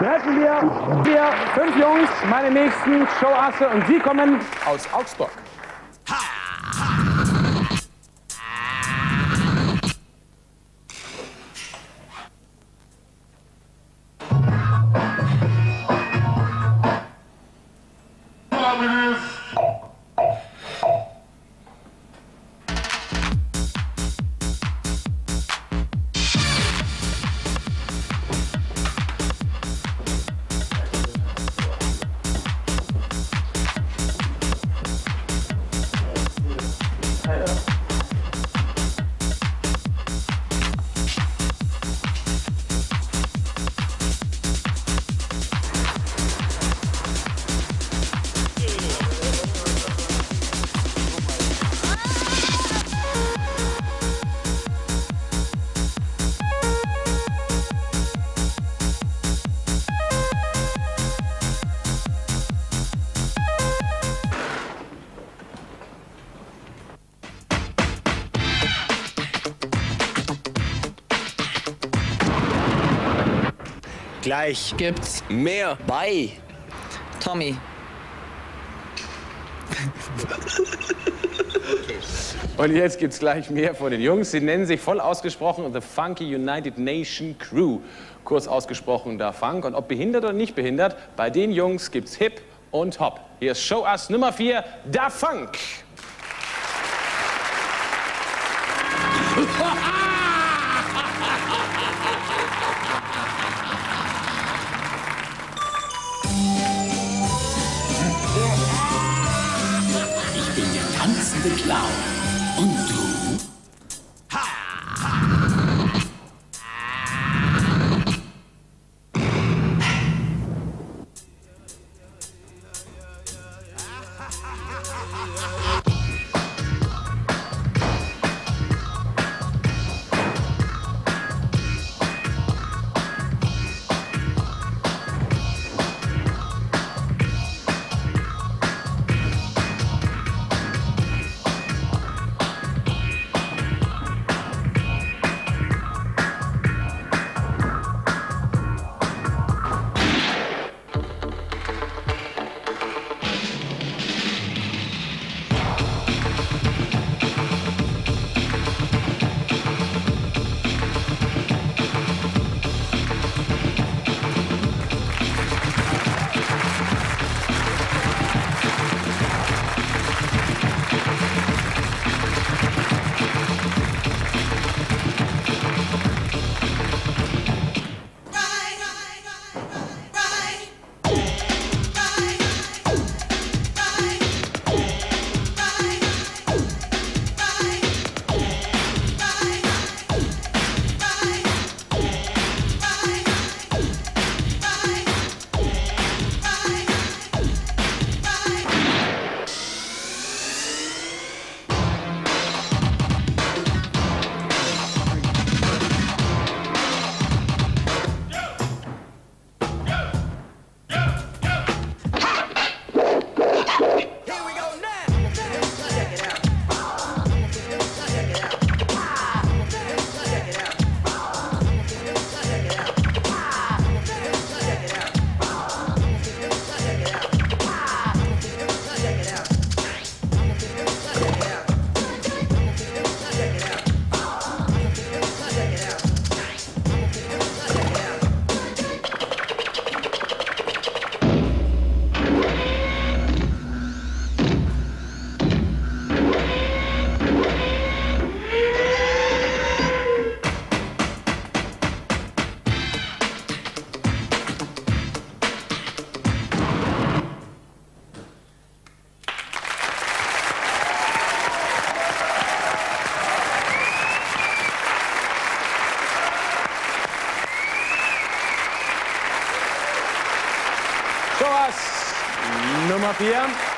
treffen wir, wir fünf Jungs, meine nächsten Showasse, und sie kommen aus Augsburg. Gleich Gibt's mehr bei. Tommy. Und jetzt gibt's gleich mehr von den Jungs. Sie nennen sich voll ausgesprochen The Funky United Nation Crew. Kurz ausgesprochen Da Funk. Und ob behindert oder nicht behindert, bei den Jungs gibt's Hip und Hop. Hier ist Show Us Nummer 4, Da Funk. the cloud. Und du?